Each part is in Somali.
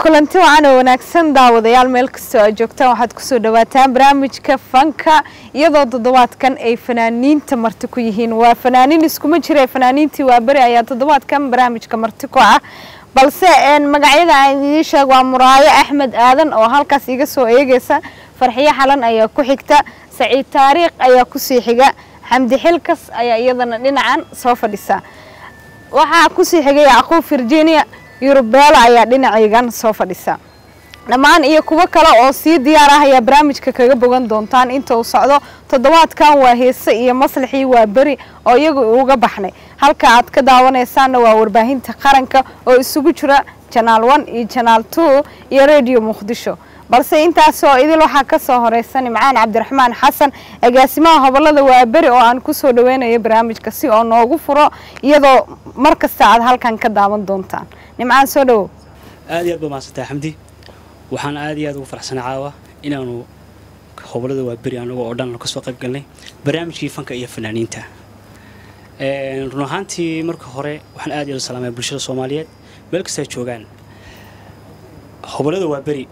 kulanti wacan oo wanaagsan daawadayaal meel kastoo aad joogtaan waxaad ku soo dhawaataan barnaamijka fanka iyadoo toddobaadkan ay fanaaniinta marti ku yihiin. Waa fanaaniin iskuma jira fanaaniintii waa beri ayaa toddobaadkan barnaamijka marti ku ah. Balse magacyada aan idiin sheeg waa muraayo axmed aadan oo halkaas iga soo eegaysa. Farxiyo xalan ayaa ku xigta saciid taariikh ayaa ku sii xiga xamdi xilkas ayaa iyadana dhinacan soo fadhisa. Waxaa ku sii xigay yacquub virginia yurubeela ayaa dhinacaygan soo fadhisa. Dhammaan iyo kuwo kale oo sii diyaar ah ayaa barnaamijka kaga bogan doontaan inta uu socdo. Toddobaadkan waa heese iyo maslaxii waa beri oo iyagu uga baxnay. Halka aad ka daawanaysaanna waa warbaahinta qaranka oo isugu jira janaal one iyo janaal two iyo radio muqdisho balse intaasoo idil waxaa ka soo horeysa nimcaan cabdiraxmaan xasan. Agaasimaha hobolada waaberi oo aan ku soo dhaweynayo barnaamijka si oo noogu furo iyadoo mar kasta aad halkan ka daawan doontaan. Nimcaan soo dhawow aad iyo aad baa mahadsantahay xamdi. Waxaan aad iyo aad ugu faraxsanay caawa inaanu hobolada waaberi anago oo dhan ka soo qayb galnay. Barnaamijkii fanka iyo fanaaniinta. Run ahaantii marka hore waxaan aad iyo aad salaamaya bulshada soomaaliyeed. Meel kasta ay joogaan. Hobolada waaberi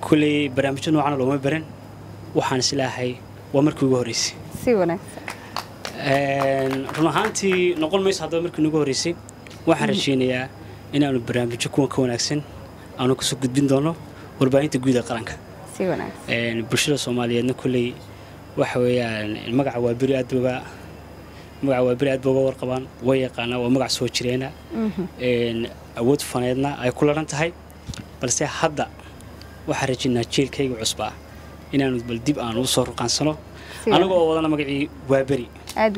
kulley barnaamijyo noocana looma baran waxaan islaahay waa markii ugu horreysay. Si wanaagsan. Run ahaantii noqon mayso haddaba markii nugu horreysay. Waxaan rajaynayaa inaanu barnaamijyo kuwan ka wanaagsan aanu ka soo gudbin doono warbaahinta guud ee qaranka. Si wanaagsan. Bulshada soomaaliyeedna kulley waxa weeyaan magaca waaberi aad booga magaca waaberi aad booga warqabaan way yaqaanaa waa magac soo jireena awood faneedna ay ku laran tahay balse hadda waxaan rajaynaa jeelkayga cusba inaanu bal dib aan ugu soo ruqaansano. Aniga oo wadana magacii iyo aad.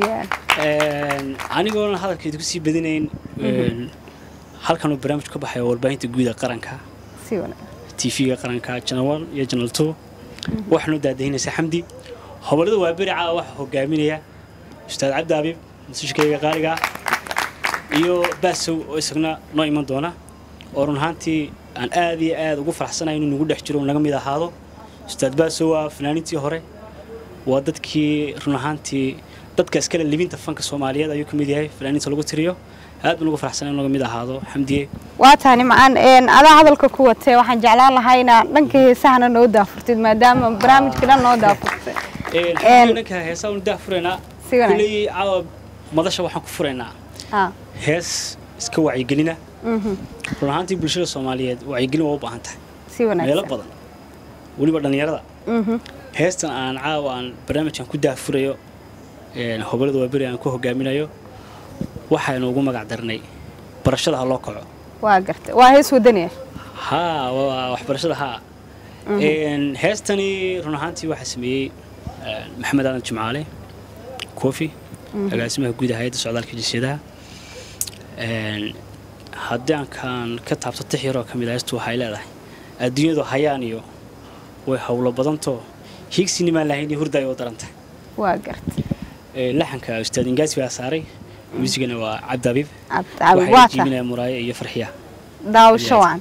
Anigoona hadalkeedu ku sii badinayn halkanuu barnaamij ka baxaya warbaahinta guuda qaranka. Tv-ga qaranka janal iyo janal two. Waxaanu daadahinaysaa xamdi. Hobolada waaberi caawa waxaa hogaaminaya. Ustaad cabdi abiib musishkayga qaaliga iyo baasow oo isagna noo iman doona oo run ahaantii aan aad iyo aad ugu faraxsanahay inuu nagu dhex jiro naga mid ahaado. Ustaad baasow waa fanaaniintii hore. Waa dadkii run ahaantii dadka iskale libinta fanka soomaaliyeed ayuu ka mid yahay fanaaniinta lagu tiriyo. Aad baan ugu faraxsanay inuu naga mid ahaado xamdiye. Waa tahay nimcaan adaa hadalka ku watay waxaan jeclaan lahaa inaa dhanka heesahana noo daafurtid maadaama barnaamijka dhan noo daafurtay. Dhanka heesaa unu daa furaynaa si wanaagsan. kulley caawa madasha waxaan ku furaynaa. Hees iska wacyigelina. Mhm. Run ahaantii bulshada soomaaliyeed wacyigelin waa u baahan tahay. Si meelo badan. Weliba dhallinyarada. Mhm. Heestan aan caawa aan barnaamijkan ku daafurayo hobolada waaberi aan ku hogaaminayo waxaynu ugu magac darnay barashada ha loo kaco. Waa gartay waa hees wadani ah. Haa waa waxbarashada haa heestani run ahaantii waxaa sameeyey maxamed aadan jimcaale kofi. Agaasimaha guud hay'adda socdaalka jinsiyadaha haddii aankaan ka taabto tix yaroo ka mid ah heestu waxay leedahay adduunyadu hayaan iyo way howlo badantoo hiigsinimaan lahayn iyo hurda ay u darantahay waa gartay laxanka ustaad ingaasi baa saaray. Muusigana waa cabdi abiib waxaa jiibinaya muraayo iyo farxiya. Daawasho wacan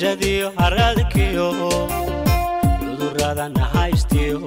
xajadiyo haraadkiyo cudurradana haystiyo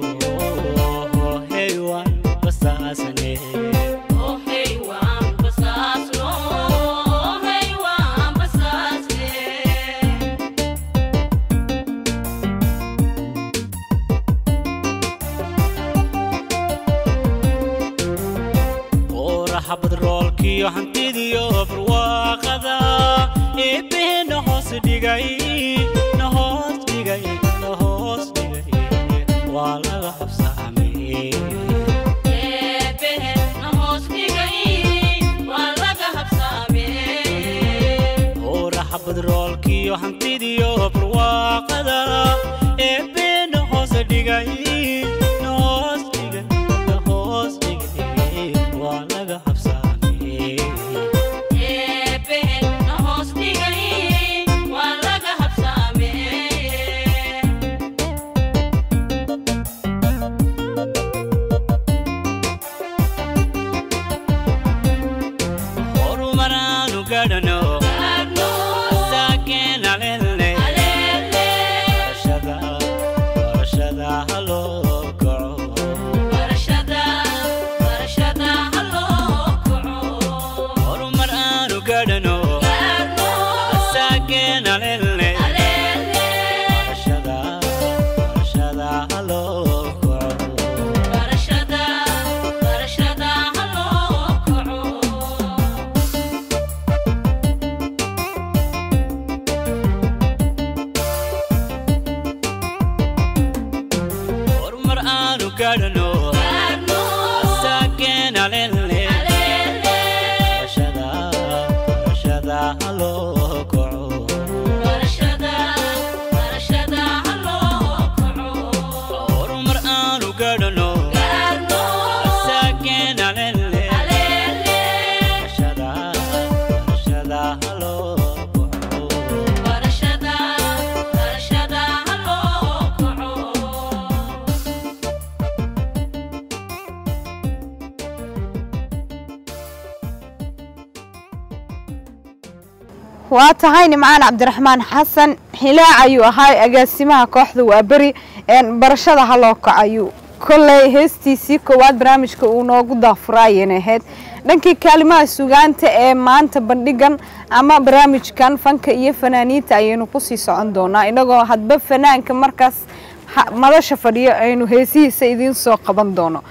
hantidii barwaaqada ee beena hoose dhigay waa tahay nimcaan cabdiraxmaan xasan. Xilaac ayuu ahaa. Agaasimaha kooxda waaberi barashada haloo kacayu kolley heestiisii koowaad barnaamijka uu noogu daafuraayeen ahayd. Dhankii kaalimaha sugaanta ee maanta bandhigan ama barnaamijkan fanka iyo fanaaniinta ayaynu ku sii socon doonaa. Inagoo hadba fanaanka markaas ha- madasha fadhiyo aynu heesihiisa idiin soo qaban doono